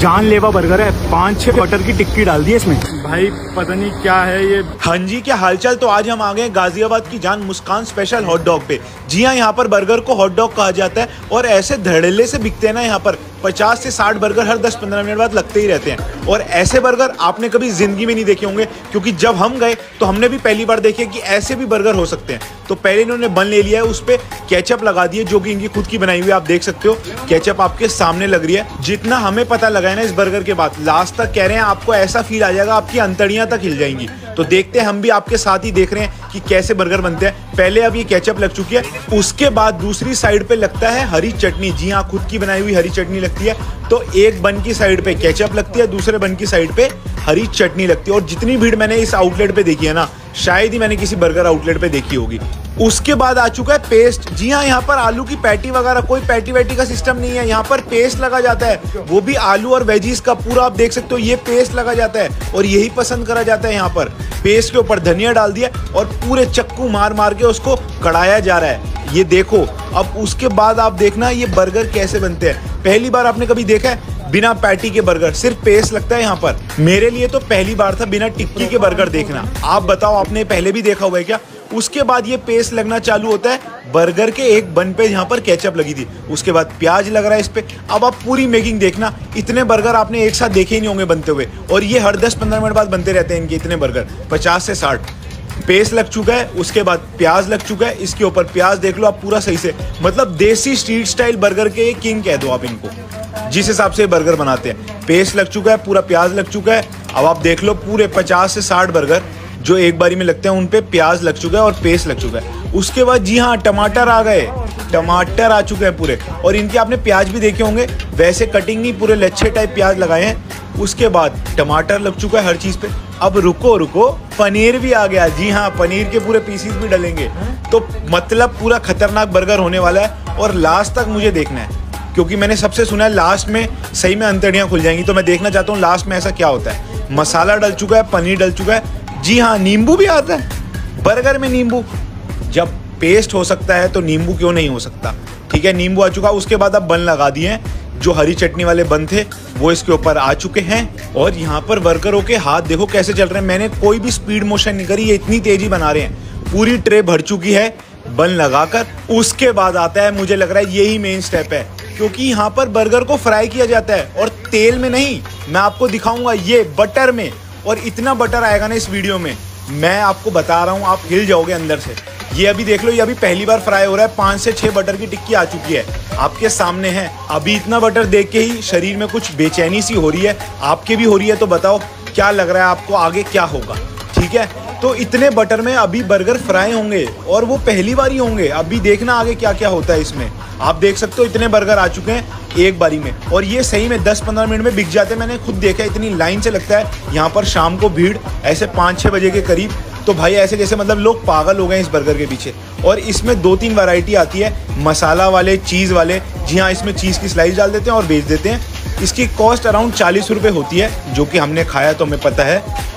जानलेवा बर्गर है। पाँच छह बटर की टिक्की डाल दी है इसमें। भाई पता नहीं क्या है ये। हाँ जी क्या हालचाल? तो आज हम आ गए गाजियाबाद की जान मुस्कान स्पेशल हॉट डॉग पे। जी हाँ यहाँ पर बर्गर को हॉट डॉग कहा जाता है और ऐसे धड़ेले से बिकते हैं ना यहाँ पर। 50 से 60 बर्गर हर 10-15 मिनट बाद लगते ही रहते हैं। और ऐसे बर्गर आपने कभी ज़िंदगी में नहीं देखे होंगे, क्योंकि जब हम गए तो हमने भी पहली बार देखे कि ऐसे भी बर्गर हो सकते हैं। तो पहले इन्होंने बन ले लिया है, उस पर केचप लगा दिए, जो कि इनकी खुद की बनाई हुई आप देख सकते हो। केचप आपके सामने लग रही है। जितना हमें पता लगा है ना इस बर्गर के बाद लास्ट तक कह रहे हैं, आपको ऐसा फील आ जाएगा, आपकी अंतड़ियाँ तक हिल जाएँगी। तो देखते हैं, हम भी आपके साथ ही देख रहे हैं कि कैसे बर्गर बनते हैं। पहले अब ये कैचअप लग चुकी है, उसके बाद दूसरी साइड पे लगता है हरी चटनी। जी हाँ खुद की बनाई हुई हरी चटनी लगती है तो एक बन की साइड पे केचप लगती है, दूसरे बन की साइड पे हरी चटनी लगती है। और जितनी भीड़ मैंने इस आउटलेट पे देखी है ना, शायद ही मैंने किसी बर्गर आउटलेट पे देखी होगी। उसके बाद आ चुका है पेस्ट जी हाँ यहाँ पर आलू की पैटी वगैरह, कोई पैटी वैटी का सिस्टम नहीं है। यहाँ पर पेस्ट लगा जाता है। वो भी आलू और वेजीज का पूरा, आप देख सकते हो, ये पेस्ट लगा जाता है। और यही पसंद करा जाता है यहाँ पर। पेस्ट के ऊपर धनिया डाल दिया और पूरे चक्कू मार मार के उसको कड़ाया जा रहा है। ये देखो। अब उसके बाद आप देखना ये बर्गर कैसे बनते हैं। पहली बार आपने कभी देखा है? बिना पैटी के बर्गर सिर्फ़ पेस्ट लगता है यहाँ पर। मेरे लिए तो पहली बार था बिना टिक्की के बर्गर देखना। आप बताओ, आपने पहले भी देखा हुआ है क्या? उसके बाद ये पेस्ट लगना चालू होता है। बर्गर के एक बन पे यहाँ पर केचप लगी थी। उसके बाद प्याज लग रहा है इस पे। अब आप पूरी मेकिंग देखना। इतने बर्गर आपने एक साथ देखे ही नहीं होंगे बनते हुए। और ये हर दस पंद्रह मिनट बाद बनते रहते हैं इनके इतने बर्गर पचास से साठ। पेस्ट लग चुका है, उसके बाद प्याज लग चुका है, इसके ऊपर प्याज देख लो आप पूरा सही से। मतलब देसी स्ट्रीट स्टाइल बर्गर के किंग कह दो आप इनको। जिस हिसाब से बर्गर बनाते हैं। पेस्ट लग चुका है, पूरा प्याज लग चुका है। अब आप देख लो पूरे पचास से साठ बर्गर जो एक बारी में लगते हैं उन पे प्याज लग चुका है और पेस्ट लग चुका है। उसके बाद जी हाँ टमाटर आ गए। टमाटर आ चुके हैं पूरे। और इनके आपने प्याज भी देखे होंगे। वैसे कटिंग नहीं, पूरे लच्छे टाइप प्याज लगाए हैं। उसके बाद टमाटर लग चुका है हर चीज़ पे। अब रुको रुको, पनीर भी आ गया। जी हाँ पनीर के पूरे पीसीस भी डलेंगे। तो मतलब पूरा खतरनाक बर्गर होने वाला है और लास्ट तक मुझे देखना है। क्योंकि मैंने सबसे सुना है लास्ट में सही में अंतड़ियाँ खुल जाएँगी। तो मैं देखना चाहता हूँ लास्ट में ऐसा क्या होता है। मसाला डल चुका है, पनीर डल चुका है। जी हाँ नींबू भी आता है। बर्गर में नींबू। जब पेस्ट हो सकता है तो नींबू क्यों नहीं हो सकता? ठीक है, नींबू आ चुका, उसके बाद अब बन लगा दिए जो हरी चटनी वाले बन थे, वो इसके ऊपर आ चुके हैं। और यहाँ पर वर्करों के हाथ देखो कैसे चल रहे हैं। मैंने कोई भी स्पीड मोशन नहीं करी, ये इतनी तेज़ी बना रहे हैं। पूरी ट्रे भर चुकी है, बन लगाकर। उसके बाद आता है, मुझे लग रहा है यही मेन स्टेप है। क्योंकि यहाँ पर बर्गर को फ्राई किया जाता है, और तेल में नहीं। मैं आपको दिखाऊँगा, ये बटर में। और इतना बटर आएगा ना इस वीडियो में, मैं आपको बता रहा हूँ, आप हिल जाओगे अंदर से। ये अभी देख लो, ये अभी पहली बार फ्राई हो रहा है, पाँच से छह बटर की टिक्की आ चुकी है। आपके सामने है। अभी इतना बटर देख के ही शरीर में कुछ बेचैनी सी हो रही है, आपके भी हो रही है तो बताओ, क्या लग रहा है आपको आगे क्या होगा? ठीक है? तो इतने बटर में अभी बर्गर फ्राई होंगे, और वो पहली बार ही होंगे। अभी देखना आगे क्या क्या होता है इसमें। आप देख सकते हो, इतने बर्गर आ चुके हैं एक बारी में। और ये सही में 10-15 मिनट में बिक जाते हैं। मैंने खुद देखा इतनी लाइन से लगता है, यहाँ पर शाम को भीड़, ऐसे पाँच छः बजे के करीब। तो भाई, ऐसे जैसे मतलब लोग पागल हो गए इस बर्गर के पीछे। और इसमें दो तीन वैरायटी आती है, मसाला वाले चीज़ वाले। जी हाँ इसमें चीज़ की स्लाइस डाल देते हैं और बेच देते हैं। इसकी कॉस्ट अराउंड चालीस रुपये होती है, जो कि हमने खाया तो हमें पता है।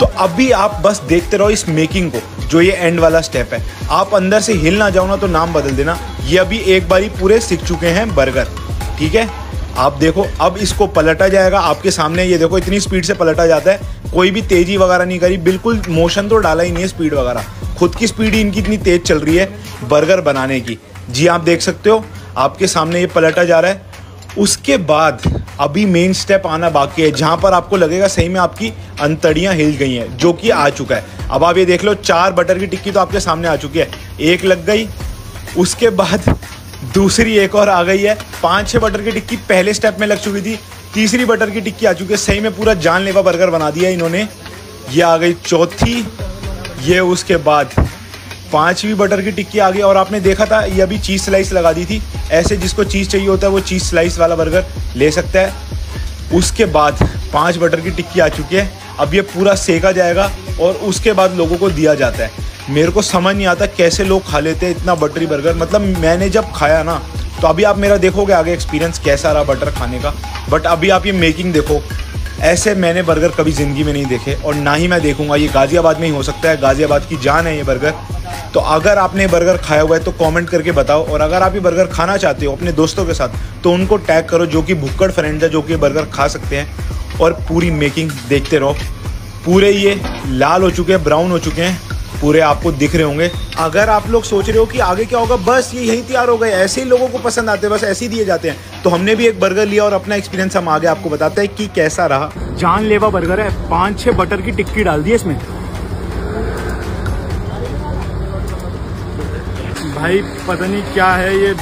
तो अभी आप बस देखते रहो इस मेकिंग को, जो ये एंड वाला स्टेप है। आप अंदर से हिल ना जाओ ना तो नाम बदल देना। ये अभी एक बारी पूरे सीख चुके हैं बर्गर, ठीक है? आप देखो, अब इसको पलटा जाएगा, आपके सामने ये देखो, इतनी स्पीड से पलटा जाता है, कोई भी तेज़ी वगैरह नहीं करी, बिल्कुल मोशन तो डाला ही नहीं है स्पीड वगैरह। खुद की स्पीड ही इनकी इतनी तेज चल रही है बर्गर बनाने की। जी, आप देख सकते हो, आपके सामने ये पलटा जा रहा है। उसके बाद अभी मेन स्टेप आना बाकी है, जहाँ पर आपको लगेगा सही में आपकी अंतड़ियाँ हिल गई हैं, जो कि आ चुका है। अब आप ये देख लो, चार बटर की टिक्की तो आपके सामने आ चुकी है। एक लग गई उसके बाद दूसरी एक और आ गई है। पाँच छह बटर की टिक्की पहले स्टेप में लग चुकी थी। तीसरी बटर की टिक्की आ चुकी है। सही में पूरा जानलेवा बर्गर बना दिया इन्होंने। ये आ गई चौथी। ये उसके बाद पांचवी बटर की टिक्की आ गई। और आपने देखा था, ये अभी चीज़ स्लाइस लगा दी थी। ऐसे जिसको चीज़ चाहिए होता है, वो चीज़ स्लाइस वाला बर्गर ले सकता है। उसके बाद पाँच बटर की टिक्की आ चुकी है। अब ये पूरा सेका जाएगा और उसके बाद लोगों को दिया जाता है। मेरे को समझ नहीं आता कैसे लोग खा लेते हैं इतना बटरी बर्गर मतलब मैंने जब खाया ना तो अभी आप मेरा देखोगे आगे एक्सपीरियंस कैसा रहा बटर खाने का। बट अभी आप ये मेकिंग देखो, ऐसे मैंने बर्गर कभी ज़िंदगी में नहीं देखे और ना ही मैं देखूँगा। ये गाज़ियाबाद में ही हो सकता है, गाज़ियाबाद की जान है ये बर्गर तो अगर आपने बर्गर खाया हुआ है तो कमेंट करके बताओ। और अगर आप ये बर्गर खाना चाहते हो अपने दोस्तों के साथ तो उनको टैग करो जो कि भुक्कड़ फ्रेंड है, जो कि बर्गर खा सकते हैं। और पूरी मेकिंग देखते रहो। पूरे ये लाल हो चुके हैं ब्राउन हो चुके हैं। पूरे आपको दिख रहे होंगे। अगर आप लोग सोच रहे हो कि आगे क्या होगा, बस ये यही तैयार हो गए। ऐसे ही लोगों को पसंद आते हैं, बस ऐसे ही दिए जाते हैं। तो हमने भी एक बर्गर लिया और अपना एक्सपीरियंस हम आगे आपको बताते हैं कि कैसा रहा। जानलेवा बर्गर है। पाँच, छह बटर की टिक्की डाल दी इसमें। भाई, पता नहीं क्या है ये।